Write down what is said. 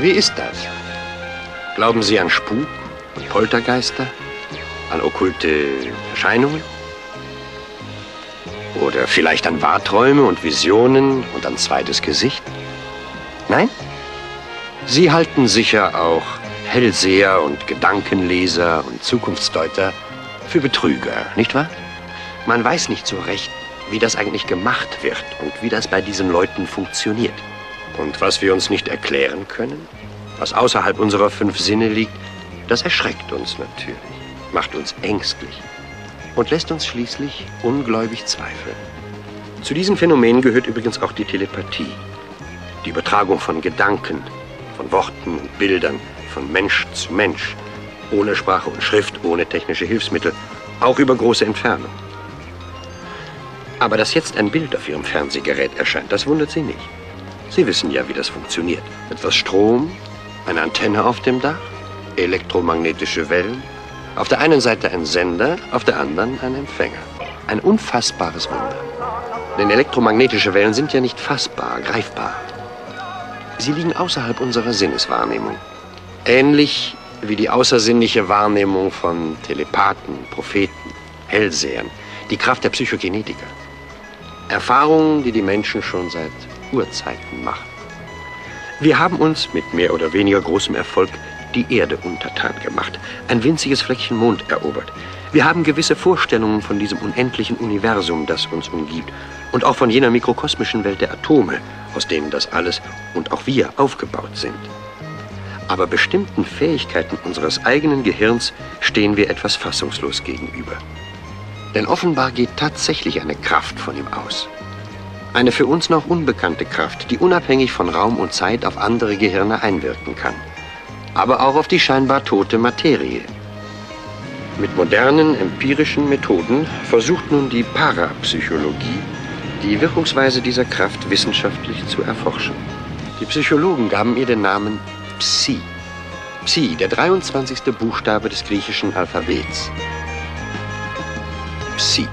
Wie ist das? Glauben Sie an Spuk und Poltergeister? An okkulte Erscheinungen? Oder vielleicht an Wahrträume und Visionen und an zweites Gesicht? Nein? Sie halten sicher auch Hellseher und Gedankenleser und Zukunftsdeuter für Betrüger, nicht wahr? Man weiß nicht so recht, wie das eigentlich gemacht wird und wie das bei diesen Leuten funktioniert. Und was wir uns nicht erklären können, was außerhalb unserer fünf Sinne liegt, das erschreckt uns natürlich, macht uns ängstlich und lässt uns schließlich ungläubig zweifeln. Zu diesen Phänomenen gehört übrigens auch die Telepathie, die Übertragung von Gedanken, von Worten und Bildern, von Mensch zu Mensch, ohne Sprache und Schrift, ohne technische Hilfsmittel, auch über große Entfernung. Aber dass jetzt ein Bild auf Ihrem Fernsehgerät erscheint, das wundert Sie nicht. Sie wissen ja, wie das funktioniert. Etwas Strom, eine Antenne auf dem Dach, elektromagnetische Wellen, auf der einen Seite ein Sender, auf der anderen ein Empfänger. Ein unfassbares Wunder. Denn elektromagnetische Wellen sind ja nicht fassbar, greifbar. Sie liegen außerhalb unserer Sinneswahrnehmung. Ähnlich wie die außersinnliche Wahrnehmung von Telepathen, Propheten, Hellsehern, die Kraft der Psychogenetiker. Erfahrungen, die die Menschen schon seit Urzeiten machen. Wir haben uns mit mehr oder weniger großem Erfolg die Erde untertan gemacht, ein winziges Fleckchen Mond erobert. Wir haben gewisse Vorstellungen von diesem unendlichen Universum, das uns umgibt, und auch von jener mikrokosmischen Welt der Atome, aus denen das alles und auch wir aufgebaut sind. Aber bestimmten Fähigkeiten unseres eigenen Gehirns stehen wir etwas fassungslos gegenüber. Denn offenbar geht tatsächlich eine Kraft von ihm aus. Eine für uns noch unbekannte Kraft, die unabhängig von Raum und Zeit auf andere Gehirne einwirken kann. Aber auch auf die scheinbar tote Materie. Mit modernen empirischen Methoden versucht nun die Parapsychologie, die Wirkungsweise dieser Kraft wissenschaftlich zu erforschen. Die Psychologen gaben ihr den Namen Psi. Psi, der 23. Buchstabe des griechischen Alphabets. Psi.